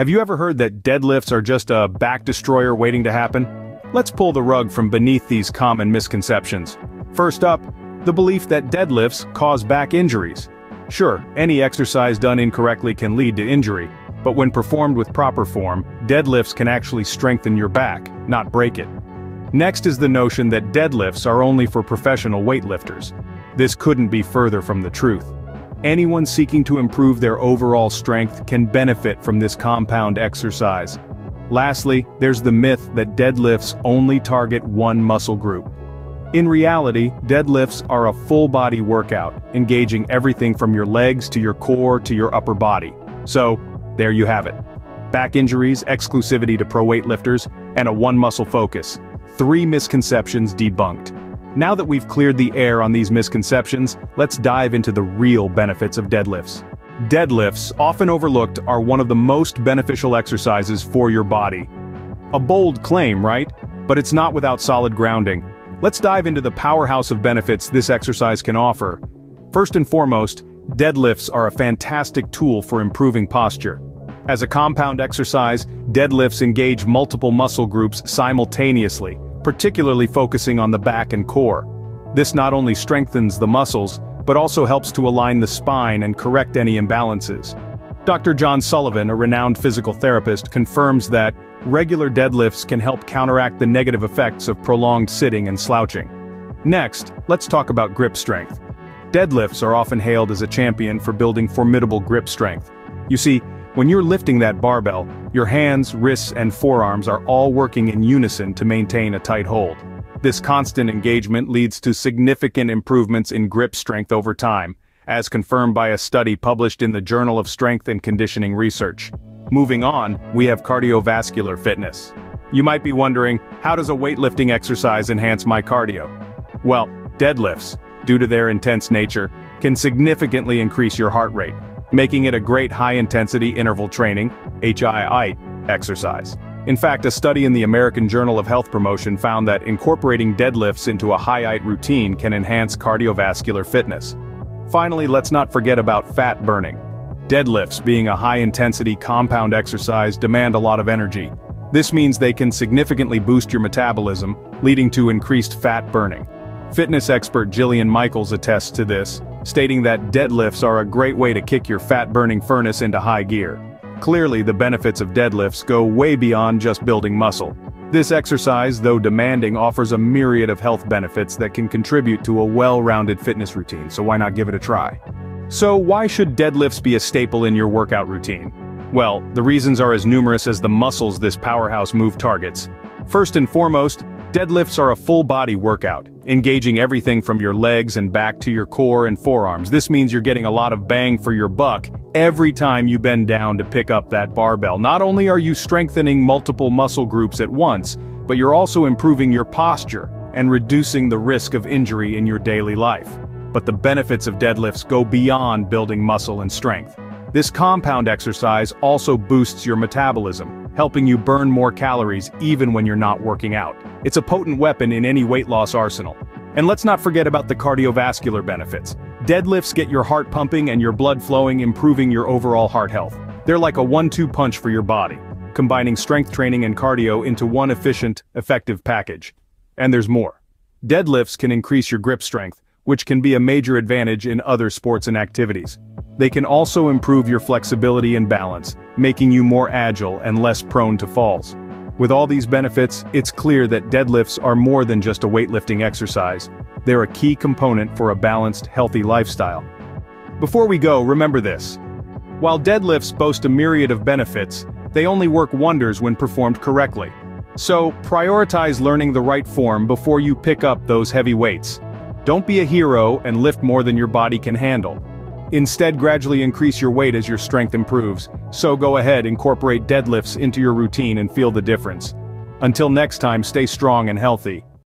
Have you ever heard that deadlifts are just a back destroyer waiting to happen? Let's pull the rug from beneath these common misconceptions. First up, the belief that deadlifts cause back injuries. Sure, any exercise done incorrectly can lead to injury, but when performed with proper form, deadlifts can actually strengthen your back, not break it. Next is the notion that deadlifts are only for professional weightlifters. This couldn't be further from the truth. Anyone seeking to improve their overall strength can benefit from this compound exercise. Lastly, there's the myth that deadlifts only target one muscle group. In reality, deadlifts are a full-body workout, engaging everything from your legs to your core to your upper body. So, there you have it. Back injuries, exclusivity to pro weightlifters, and a one-muscle focus. Three misconceptions debunked. Now that we've cleared the air on these misconceptions, let's dive into the real benefits of deadlifts. Deadlifts, often overlooked, are one of the most beneficial exercises for your body. A bold claim, right? But it's not without solid grounding. Let's dive into the powerhouse of benefits this exercise can offer. First and foremost, deadlifts are a fantastic tool for improving posture. As a compound exercise, deadlifts engage multiple muscle groups simultaneously, particularly focusing on the back and core. This not only strengthens the muscles, but also helps to align the spine and correct any imbalances. Dr. John Sullivan, a renowned physical therapist, confirms that regular deadlifts can help counteract the negative effects of prolonged sitting and slouching. Next, let's talk about grip strength. Deadlifts are often hailed as a champion for building formidable grip strength. You see, when you're lifting that barbell, your hands, wrists, and forearms are all working in unison to maintain a tight hold. This constant engagement leads to significant improvements in grip strength over time, as confirmed by a study published in the Journal of Strength and Conditioning Research. Moving on, we have cardiovascular fitness. You might be wondering, how does a weightlifting exercise enhance my cardio? Well, deadlifts, due to their intense nature, can significantly increase your heart rate, making it a great high-intensity interval training HIIT, exercise. In fact, a study in the American Journal of Health Promotion found that incorporating deadlifts into a HIIT routine can enhance cardiovascular fitness. Finally, let's not forget about fat burning. Deadlifts, being a high-intensity compound exercise, demand a lot of energy. This means they can significantly boost your metabolism, leading to increased fat burning. Fitness expert Jillian Michaels attests to this, stating that deadlifts are a great way to kick your fat-burning furnace into high gear. Clearly the benefits of deadlifts go way beyond just building muscle. This exercise, though demanding, offers a myriad of health benefits that can contribute to a well-rounded fitness routine, so why not give it a try? So why should deadlifts be a staple in your workout routine? Well, the reasons are as numerous as the muscles this powerhouse move targets. First and foremost, Deadlifts are a full-body workout, engaging everything from your legs and back to your core and forearms. This means you're getting a lot of bang for your buck every time you bend down to pick up that barbell. Not only are you strengthening multiple muscle groups at once, but you're also improving your posture and reducing the risk of injury in your daily life. But the benefits of deadlifts go beyond building muscle and strength. This compound exercise also boosts your metabolism, helping you burn more calories even when you're not working out. It's a potent weapon in any weight loss arsenal. And let's not forget about the cardiovascular benefits. Deadlifts get your heart pumping and your blood flowing improving your overall heart health. They're like a one-two punch for your body, combining strength training and cardio into one efficient, effective package. And there's more. Deadlifts can increase your grip strength, which can be a major advantage in other sports and activities. They can also improve your flexibility and balance, making you more agile and less prone to falls. With all these benefits, it's clear that deadlifts are more than just a weightlifting exercise. They're a key component for a balanced, healthy lifestyle. Before we go, remember this. While deadlifts boast a myriad of benefits, they only work wonders when performed correctly. So, prioritize learning the right form before you pick up those heavy weights. Don't be a hero and lift more than your body can handle. Instead gradually increase your weight as your strength improves, so go ahead incorporate deadlifts into your routine and feel the difference. Until next time stay strong and healthy.